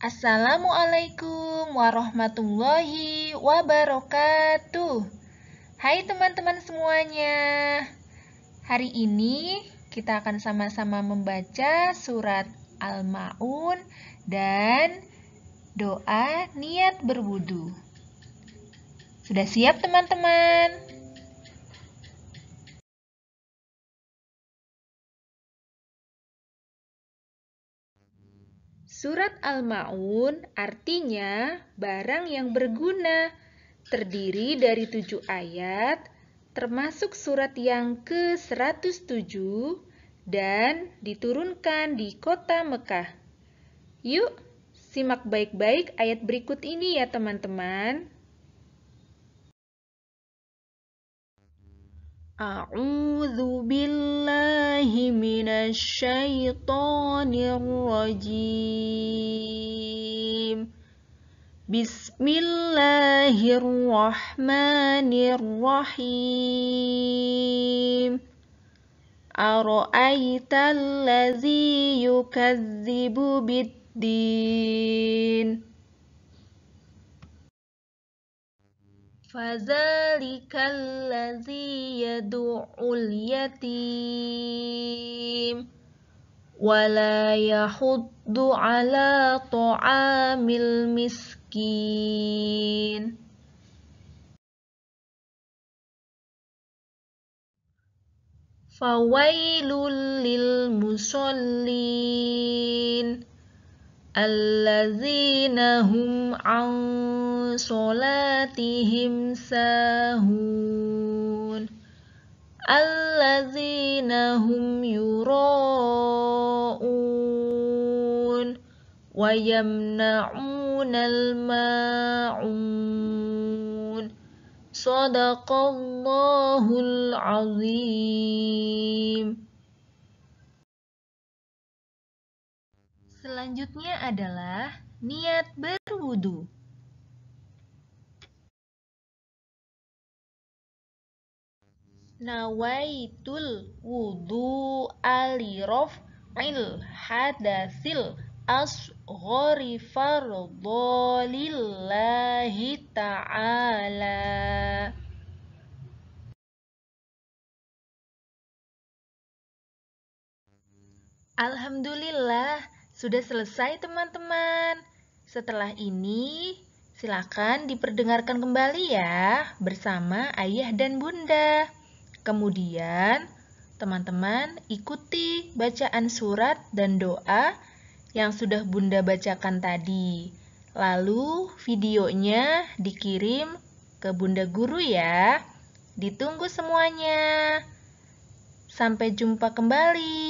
Assalamualaikum warahmatullahi wabarakatuh. Hai teman-teman semuanya. Hari ini kita akan sama-sama membaca surat Al-Maun dan doa niat berwudu. Sudah siap teman-teman? Surat Al-Ma'un artinya barang yang berguna, terdiri dari tujuh ayat, termasuk surat yang ke-107 dan diturunkan di kota Mekah. Yuk, simak baik-baik ayat berikut ini ya teman-teman. أعوذ بالله من الشيطان الرجيم. بسم الله الرحمن الرحيم. أرأيت الذي يكذب بالدين؟ فذلك الذي يدع اليتيم ولا يحض على طعام المسكين. فويل للمصلين. الذين هم عن صلاتهم ساهون. الذين هم يراءون ويمنعون الماعون. صدق الله العظيم. Selanjutnya adalah niat berwudu. Nawaitul wudu alirof il hadasil asghori fardolillahi ta'ala. Alhamdulillah, sudah selesai teman-teman. Setelah ini, silakan diperdengarkan kembali ya bersama ayah dan bunda. Kemudian, teman-teman ikuti bacaan surat dan doa yang sudah bunda bacakan tadi. Lalu videonya dikirim ke bunda guru ya. Ditunggu semuanya. Sampai jumpa kembali.